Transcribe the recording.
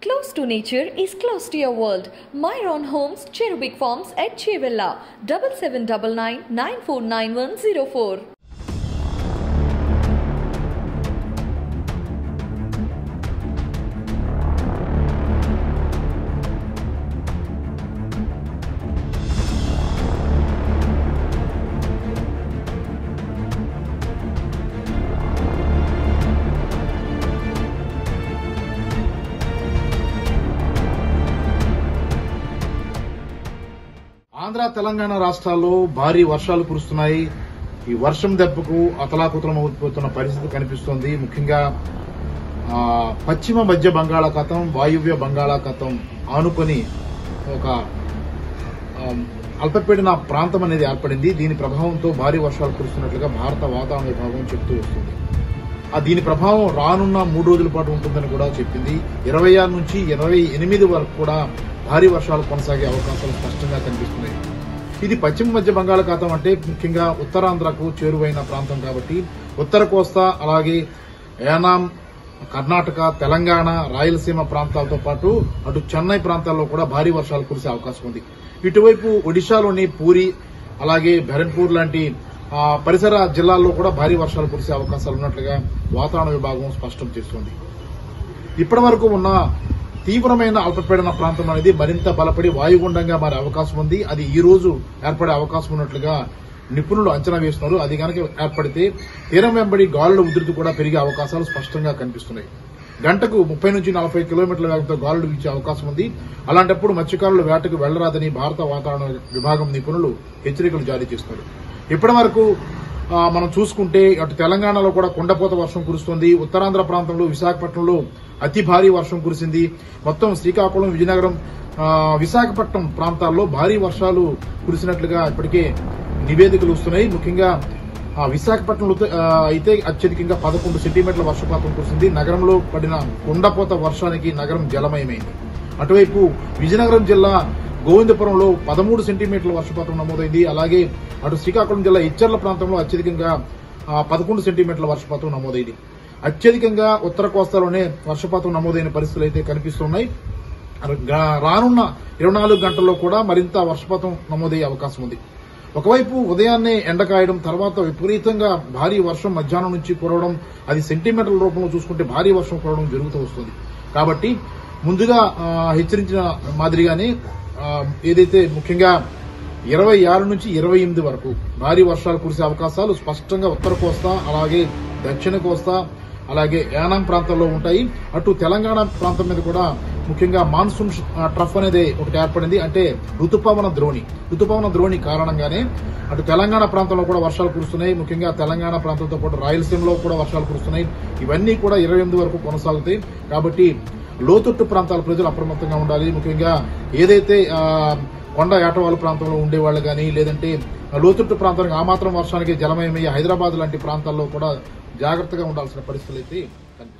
Close to nature is close to your world. Myron Homes, Cherubic Farms at Chevilla, 7799 949104. Andhra Telangana రాష్ట్రాల్లో భారీ వర్షాలు కురుస్తున్నాయి. ఈ వర్షం దెబ్బకు అతలాకుతలం అవుతున్న పరిస్థితి కనిపిస్తోంది. ముఖ్యంగా పశ్చిమ మధ్య బంగాళాఖాతం వాయువ్య బంగాళాఖాతం ఆనుకొని ఒక అల్పపీడన ప్రాంతం అనేది ఏర్పడింది. దీని ప్రభావంతో భారీ వర్షాలు కురుస్తున్నట్లుగా భారత వాతావరణ విభాగం చెప్తూ వస్తుంది. ఆ దీని ప్రభావం రానున్న మూడు రోజుల పాటు ఉంటుందని కూడా చెప్పింది. ఇరవై ఆరు నుంచి ఇరవై ఎనిమిది వరకు కూడా భారీ వర్షాలు కొనసాగే అవకాశాలు స్పష్టంగా కనిపిస్తున్నాయి. ఇది పశ్చిమ మధ్య బంగాళాఖాతం అంటే ముఖ్యంగా ఉత్తరాంధ్రకు చేరువైన ప్రాంతం కాబట్టి ఉత్తర కోస్తా అలాగే యానాం కర్ణాటక తెలంగాణ రాయలసీమ ప్రాంతాలతో పాటు అటు చెన్నై ప్రాంతాల్లో కూడా భారీ వర్షాలు కురిసే అవకాశం ఉంది. ఇటువైపు ఒడిశాలోని పూరి అలాగే బెరన్పూర్ లాంటి పరిసర జిల్లాల్లో కూడా భారీ వర్షాలు కురిసే అవకాశాలు ఉన్నట్లుగా వాతావరణ విభాగం స్పష్టం చేస్తోంది. ఇప్పటి వరకు ఉన్న తీవ్రమైన అల్పపీడన ప్రాంతం అనేది మరింత బలపడి వాయుగుండంగా మారే అవకాశం ఉంది. అది ఈ రోజు ఏర్పడే అవకాశం ఉన్నట్లుగా నిపుణులు అంచనా వేస్తున్నారు. అది కనుక ఏర్పడితే తీరం వెంబడి గాలుల ఉధృతి కూడా పెరిగే అవకాశాలు స్పష్టంగా కనిపిస్తున్నాయి. గంటకు ముప్పై నుంచి నలభై కిలోమీటర్ల వేగంతో గాలులు వీచే అవకాశం ఉంది. అలాంటప్పుడు మత్స్యకారులు వేటకు వెళ్ళరాదని భారత వాతావరణ విభాగం నిపుణులు హెచ్చరికలు జారీ చేస్తున్నారు. ఇప్పటి వరకు మనం చూసుకుంటే అటు తెలంగాణలో కూడా కొండపోత వర్షం కురుస్తోంది. ఉత్తరాంధ్ర ప్రాంతంలో విశాఖపట్నంలో అతి భారీ వర్షం కురిసింది. మొత్తం శ్రీకాకుళం విజయనగరం విశాఖపట్నం ప్రాంతాల్లో భారీ వర్షాలు కురిసినట్లుగా ఇప్పటికే నివేదికలు వస్తున్నాయి. ముఖ్యంగా ఆ, విశాఖపట్నంలో అయితే అత్యధికంగా పదకొండు సెంటీమీటర్ల వర్షపాతం కురిసింది. నగరంలో పడిన కొండపోత వర్షానికి నగరం జలమయమైంది. అటువైపు విజయనగరం జిల్లా గోవిందపురంలో పదమూడు సెంటీమీటర్ల వర్షపాతం నమోదైంది. అలాగే అటు శ్రీకాకుళం జిల్లా ఇచ్చర్ల ప్రాంతంలో అత్యధికంగా పదకొండు సెంటీమీటర్ల వర్షపాతం నమోదైంది. అత్యధికంగా ఉత్తర కోస్తాలోనే వర్షపాతం నమోదైన పరిస్థితులు అయితే కనిపిస్తున్నాయి. రానున్న ఇరవై నాలుగు గంటల్లో కూడా మరింత వర్షపాతం నమోదయ్యే అవకాశం ఉంది. ఒకవైపు ఉదయాన్నే ఎండ కాయడం తర్వాత విపరీతంగా భారీ వర్షం మధ్యాహ్నం నుంచి కురవడం అది సెంటీమీటర్ల రూపంలో చూసుకుంటే భారీ వర్షం కురవడం జరుగుతూ వస్తుంది. కాబట్టి ముందుగా హెచ్చరించిన మాదిరిగానే ఏదైతే ముఖ్యంగా ఇరవై ఆరు నుంచి ఇరవై ఎనిమిది వరకు భారీ వర్షాలు కురిసే అవకాశాలు స్పష్టంగా ఉత్తర కోస్తా అలాగే దక్షిణ కోస్తా అలాగే యానాం ప్రాంతంలో ఉంటాయి. అటు తెలంగాణ ప్రాంతం మీద కూడా ముఖ్యంగా మాన్సూన్ ట్రఫ్ అనేది ఒకటి ఏర్పడింది. అంటే ఋతుపవన ద్రోణి ఋతుపవన ద్రోణి కారణంగానే అటు తెలంగాణ ప్రాంతంలో కూడా వర్షాలు కురుస్తున్నాయి. ముఖ్యంగా తెలంగాణ ప్రాంతంతో పాటు రాయలసీమలో కూడా వర్షాలు కురుస్తున్నాయి. ఇవన్నీ కూడా ఇరవై ఎనిమిది వరకు కొనసాగుతాయి. కాబట్టి లోతట్టు ప్రాంతాల ప్రజలు అప్రమత్తంగా ఉండాలి. ముఖ్యంగా ఏదైతే కొండ ఏటవాళ్ళ ప్రాంతంలో ఉండేవాళ్ళు కానీ లేదంటే లోతుట్టు ప్రాంతానికి ఆ మాత్రం వర్షానికి జలమయమయ్యే హైదరాబాద్ లాంటి ప్రాంతాల్లో కూడా జాగ్రత్తగా ఉండాల్సిన పరిస్థితులు అయితే కనిపిస్తుంది